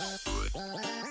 Yeah.